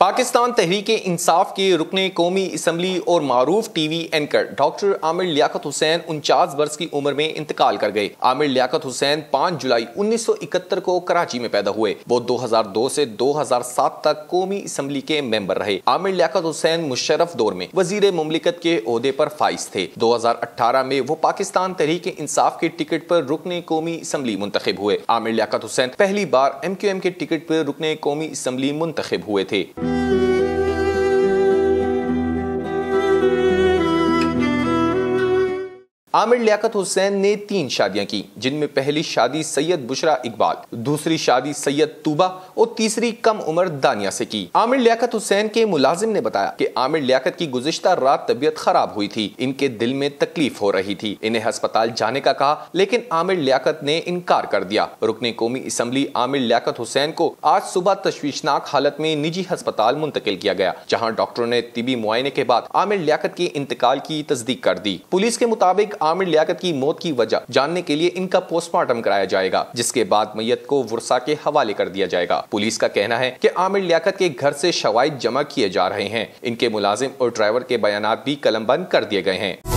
पाकिस्तान तहरीक इंसाफ के रुकन कौमी इसम्बली और मारूफ TV anchor doctor Aamir Liaquat Hussain उनचास वर्ष की उम्र में इंतकाल कर गए। आमिर लियाकत हुसैन पाँच जुलाई उन्नीस सौ इकहत्तर को कराची में पैदा हुए। वो 2002 से 2007 तक कौमी इसम्बली के मेंबर रहे। आमिर लियाकत हुसैन मुशरफ दौर में वज़ीर ममलिकत के अहदे पर फाइज थे। 2018 में वो पाकिस्तान तहरीक इंसाफ के टिकट पर रुकन कौमी इसम्बली मुंतब हुए। आमिर लियाकत हुसैन पहली बार एम क्यू एम के टिकट पर रुकन कौमी इसम्बली मुंतब हुए थे। आमिर लियाकत हुसैन ने तीन शादियाँ की, जिनमें पहली शादी सैयद बुशरा इकबाल, दूसरी शादी सैयद तूबा और तीसरी कम उम्र दानिया से की। आमिर लियाकत हुसैन के मुलाजिम ने बताया कि आमिर लियाकत की गुजश्ता रात तबीयत खराब हुई थी, इनके दिल में तकलीफ़ हो रही थी। इन्हें अस्पताल जाने का कहा, लेकिन आमिर लियाकत ने इनकार कर दिया। रुकने कौमी असम्बली आमिर लियाकत हुसैन को आज सुबह तशवीशनाक हालत में निजी अस्पताल मुंतकिल किया गया, जहाँ डॉक्टरों ने तिबी मुआयने के बाद आमिर लियाकत के इंतकाल की तस्दीक कर दी। पुलिस के मुताबिक आमिर लियाकत की मौत की वजह जानने के लिए इनका पोस्टमार्टम कराया जाएगा, जिसके बाद मैयत को वर्षा के हवाले कर दिया जाएगा। पुलिस का कहना है की आमिर लियाकत के घर ऐसी शवाइद जमा किए जा रहे हैं। इनके मुलाजिम और ड्राइवर के बयान भी कलम बंद कर दिए गए हैं।